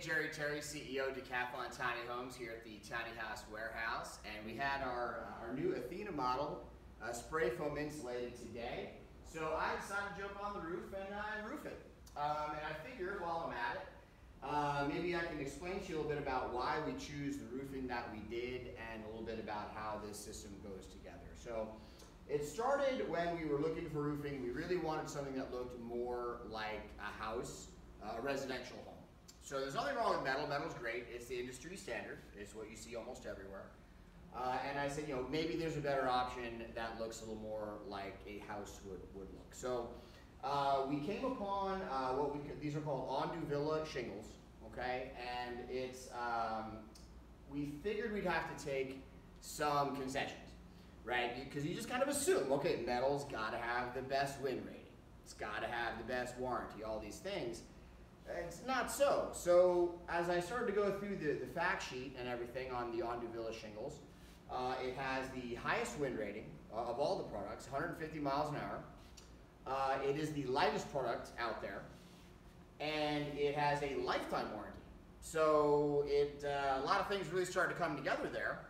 Jerry Terry, CEO of Decathlon Tiny Homes here at the Tiny House Warehouse, and we had our uh, our new Athena model uh, spray foam insulated today. So I decided to jump on the roof and uh, roof it. Um, and I figured while I'm at it, uh, maybe I can explain to you a little bit about why we choose the roofing that we did and a little bit about how this system goes together. So it started when we were looking for roofing. We really wanted something that looked more like a house, a residential home. So there's nothing wrong with metal. Metal's great. It's the industry standard. It's what you see almost everywhere. Uh, and I said, you know, maybe there's a better option that looks a little more like a house would, would look. So uh, we came upon uh, what we these are called Onduvilla shingles, okay? And it's, um, we figured we'd have to take some concessions, right? Because you just kind of assume, okay, metal's got to have the best wind rating. It's got to have the best warranty, all these things. It's not so. So as I started to go through the, the fact sheet and everything on the Onduvilla shingles, uh, it has the highest wind rating uh, of all the products, 150 miles an hour. Uh, it is the lightest product out there, and it has a lifetime warranty. So it uh, a lot of things really started to come together there.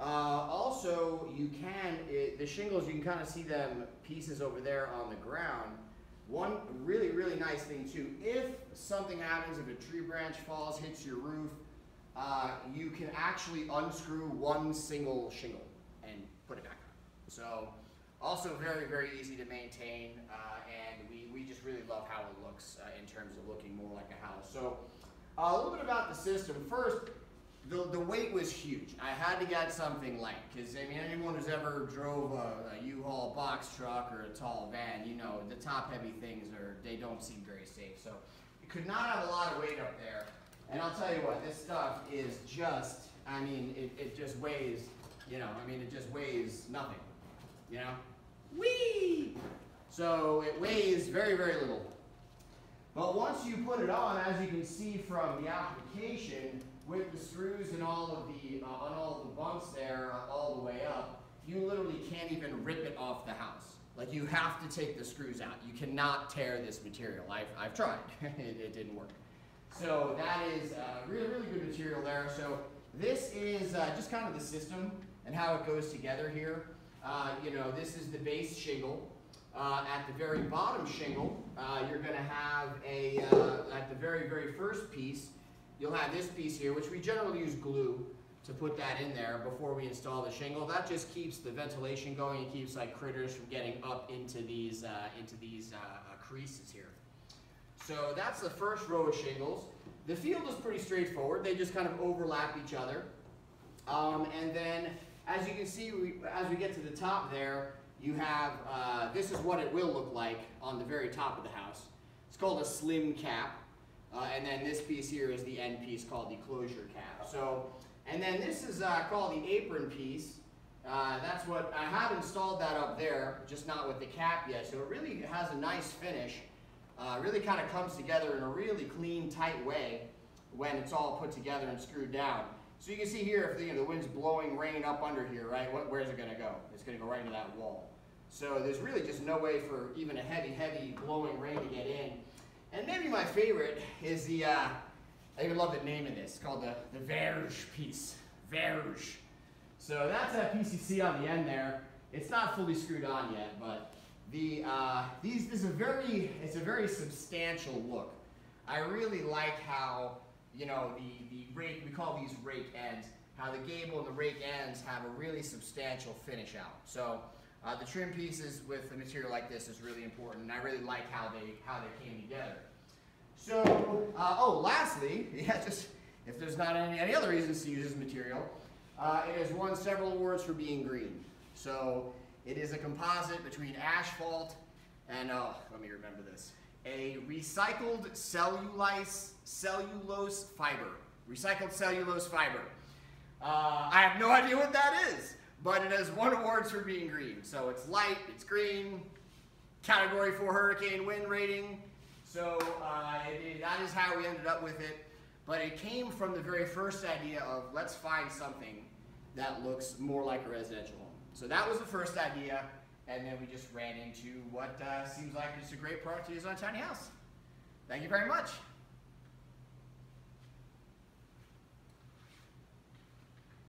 Uh, also, you can it, the shingles you can kind of see them pieces over there on the ground. One really, really nice thing too, if something happens, if a tree branch falls, hits your roof, uh, you can actually unscrew one single shingle and put it back on. So also very, very easy to maintain, uh, and we, we just really love how it looks uh, in terms of looking more like a house. So uh, a little bit about the system. First, the, the weight was huge. I had to get something light because I mean anyone who's ever drove a a U-Haul box truck or a tall van, you know the top heavy things are they don't seem very safe. So you could not have a lot of weight up there. And I'll tell you what, this stuff is just I mean it, it just weighs you know I mean it just weighs nothing. You know, whee. So it weighs very very little. But once you put it on, as you can see from the application, with the screws and all of the, uh, on all the bunks there, uh, all the way up, you literally can't even rip it off the house. Like you have to take the screws out. You cannot tear this material. I've, I've tried, it, it, didn't work. So that is uh, really, really good material there. So this is uh, just kind of the system and how it goes together here. Uh, you know, this is the base shingle. Uh, at the very bottom shingle, uh, you're going to have a, uh, at the very, very first piece, you'll have this piece here, which we generally use glue to put that in there before we install the shingle. That just keeps the ventilation going and keeps like critters from getting up into these, uh, into these uh, uh, creases here. So that's the first row of shingles. The field is pretty straightforward. They just kind of overlap each other. Um, and then, as you can see, we, as we get to the top there, you have, uh, this is what it will look like on the very top of the house. It's called a slim cap. Uh, and then this piece here is the end piece called the closure cap. So, and then this is uh, called the apron piece. Uh, that's what, I have installed that up there, just not with the cap yet. So it really has a nice finish. Uh, really kind of comes together in a really clean, tight way when it's all put together and screwed down. So you can see here, if the, you know, the wind's blowing rain up under here, right, what, where's it going to go? It's going to go right into that wall. So there's really just no way for even a heavy, heavy blowing rain to get in. And maybe my favorite is the, uh, I even love the name of this, it's called the, the Verge piece. Verge. So that's that PCC on the end there. It's not fully screwed on yet, but the, uh, these, this is a very, it's a very substantial look. I really like how, you know, the, the rake, we call these rake ends, how the gable and the rake ends have a really substantial finish out. So uh, the trim pieces with a material like this is really important, and I really like how they how they came together. So, uh, oh, lastly, yeah, just if there's not any, any other reasons to use this material, uh, it has won several awards for being green. So it is a composite between asphalt and, oh, let me remember this, a recycled cellulose, cellulose fiber. Recycled cellulose fiber. Uh, I have no idea what that is but it has won awards for being green. So it's light, it's green, category 4 hurricane wind rating. So uh, it, that is how we ended up with it. But it came from the very first idea of let's find something that looks more like a residential home. So that was the first idea, and then we just ran into what uh, seems like it's a great product to use on a tiny house. Thank you very much.